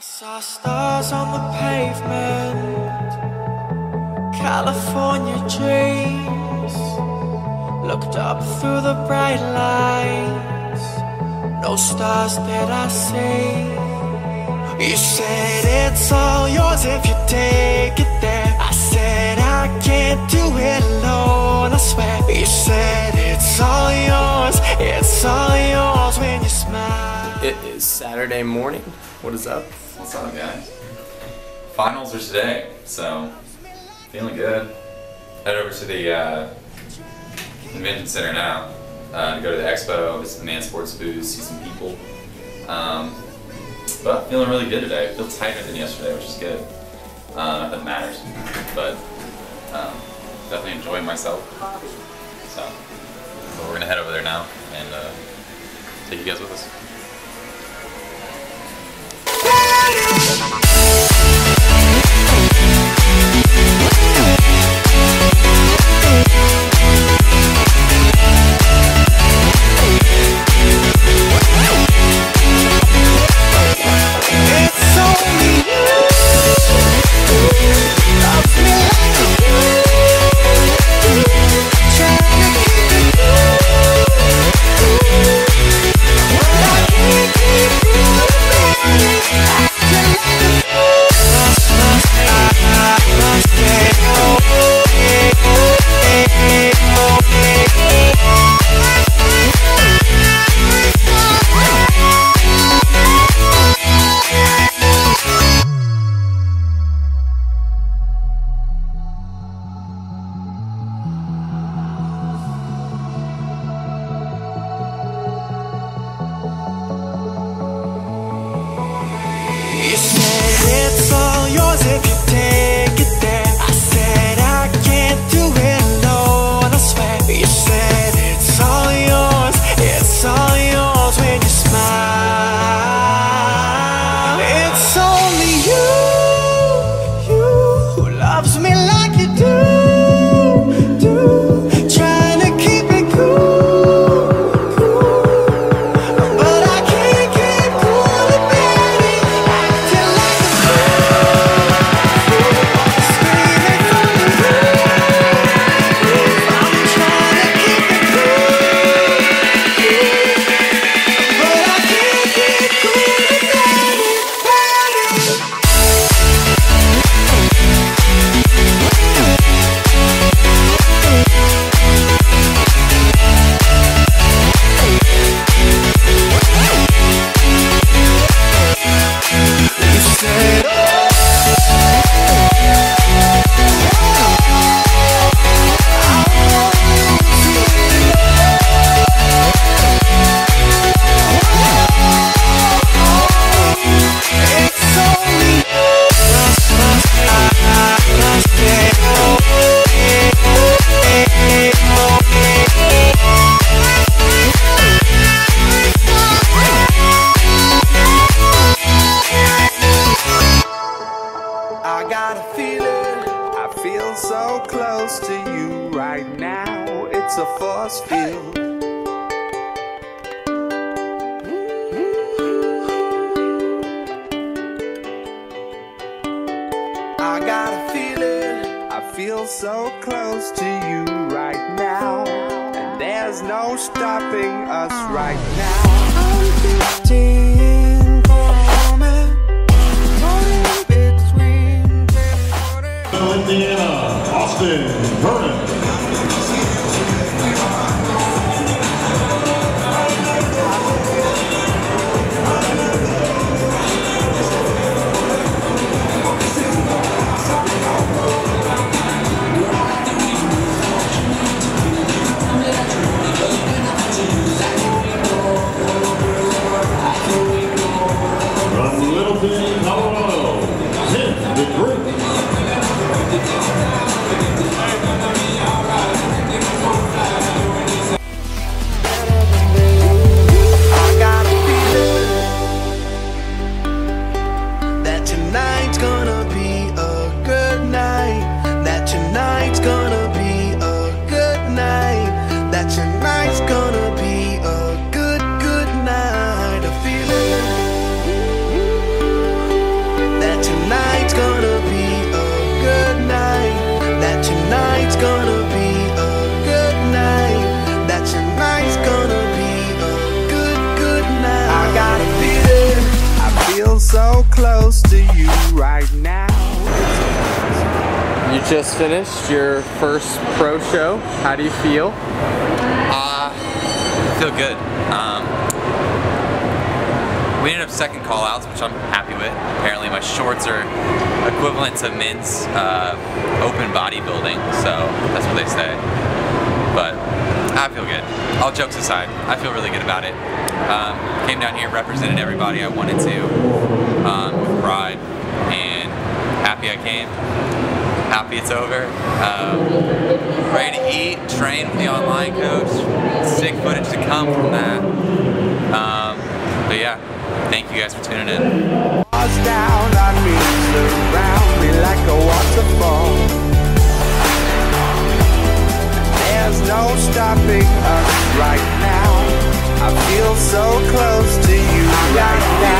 I saw stars on the pavement, California dreams. Looked up through the bright lights, no stars that I see. You said it's all yours if you take it there. I said I can't do it alone, I swear. You said it's all yours, is Saturday morning. What is up? What's up, guys? Finals are today, so feeling good. Head over to the uh, convention center now uh, to go to the expo, visit the Man Sports booth, see some people. Um, but feeling really good today. I feel tighter than yesterday, which is good. Uh, that matters, but um, definitely enjoying myself. So, we're gonna head over there now and uh, take you guys with us. You It's a force field. I got a feeling I feel so close to you right now. And there's no stopping us right now. I'm 15 coming, going between 10 40. Indiana, Austin Vernon. Paulo. Close to you right now. You just finished your first pro show. How do you feel? Uh, I feel good. Um, we ended up second call outs, which I'm happy with. Apparently my shorts are equivalent to men's uh, open bodybuilding, so that's what they say. But I feel good. All jokes aside, I feel really good about it. Um, came down here, represented everybody I wanted to um, with pride, and happy I came. Happy it's over. Um, ready to eat, train with the online coach. Sick footage to come from that. Um, but yeah, thank you guys for tuning in. no stopping us right now. I feel so close to you right now.